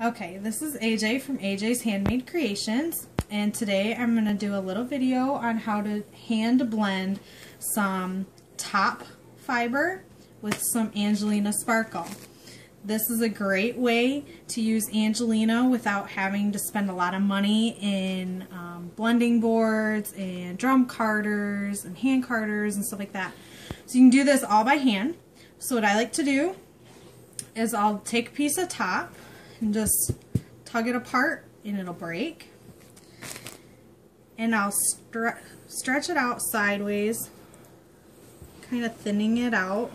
Okay, this is AJ from AJ's Handmade Creations, and today I'm going to do a little video on how to hand blend some top fiber with some Angelina Sparkle. This is a great way to use Angelina without having to spend a lot of money in um, blending boards and drum carders and hand carders and stuff like that. So you can do this all by hand. So what I like to do is I'll take a piece of top and just tug it apart and it'll break. And I'll stre stretch it out sideways, kind of thinning it out,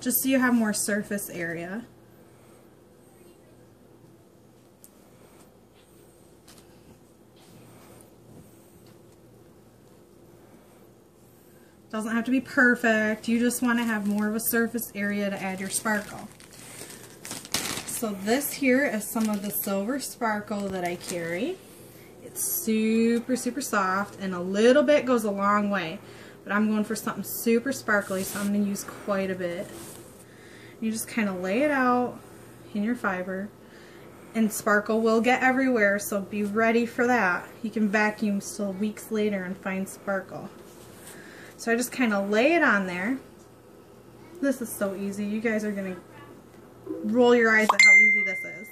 just so you have more surface area. Doesn't have to be perfect. You just want to have more of a surface area to add your sparkle. So this here is some of the silver sparkle that I carry. It's super, super soft and a little bit goes a long way. But I'm going for something super sparkly, so I'm going to use quite a bit. You just kind of lay it out in your fiber. And sparkle will get everywhere, so be ready for that. You can vacuum still weeks later and find sparkle. So I just kind of lay it on there. This is so easy. You guys are going to roll your eyes at how easy this is.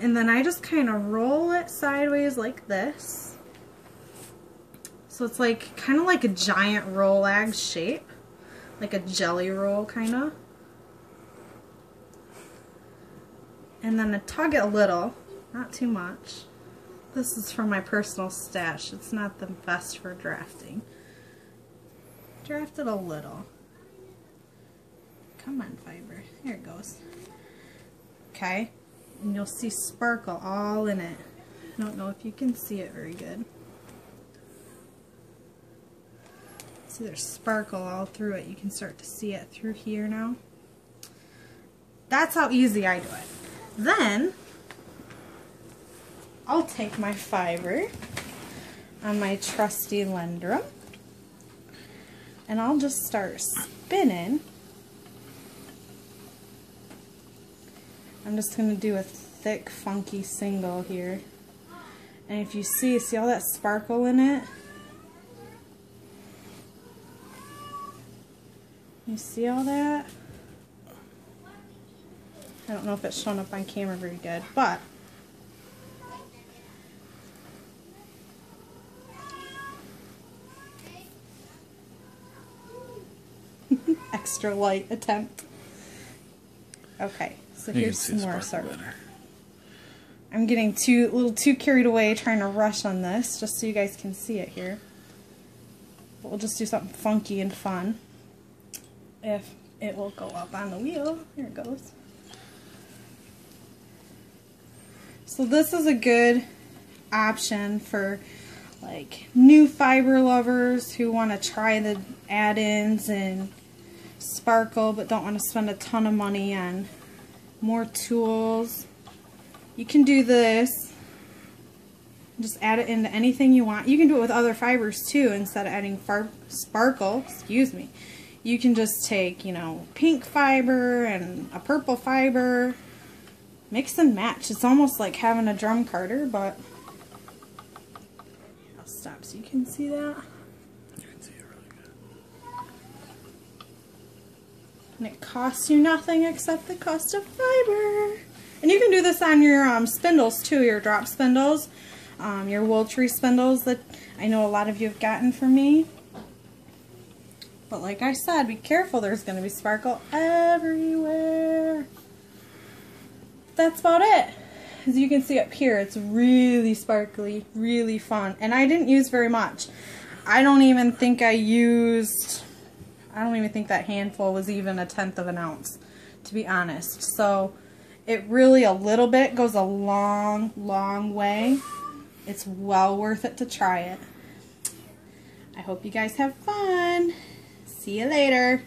And then I just kind of roll it sideways like this. So it's like kind of like a giant rolag shape. Like a jelly roll kind of. And then I tug it a little, not too much. This is from my personal stash. It's not the best for drafting. Draft it a little. Come on, fiber. Here it goes. Okay. And you'll see sparkle all in it. I don't know if you can see it very good. See there's sparkle all through it. You can start to see it through here now. That's how easy I do it. Then, I'll take my fiber on my trusty Lendrum and I'll just start spinning I'm just going to do a thick, funky single here. And if you see, see all that sparkle in it? You see all that? I don't know if it's showing up on camera very good, but extra light attempt. Okay. So you here's some more sparkle. I'm getting too a little too carried away trying to rush on this, just so you guys can see it here. But we'll just do something funky and fun. If it will go up on the wheel. Here it goes. So this is a good option for like new fiber lovers who want to try the add-ins and sparkle but don't want to spend a ton of money on more tools. You can do this. Just add it into anything you want. You can do it with other fibers too instead of adding sparkle. Excuse me. You can just take, you know, pink fiber and a purple fiber. Mix and match. It's almost like having a drum carder, but I'll stop so you can see that. And it costs you nothing except the cost of fiber. And you can do this on your um, spindles too, your drop spindles, um, your wool tree spindles that I know a lot of you have gotten from me. But like I said, be careful, there's going to be sparkle everywhere. That's about it. As you can see up here, it's really sparkly, really fun. And I didn't use very much. I don't even think I used I don't even think that handful was even a tenth of an ounce, to be honest. So it really, a little bit goes a long, long way. It's well worth it to try it. I hope you guys have fun. See you later.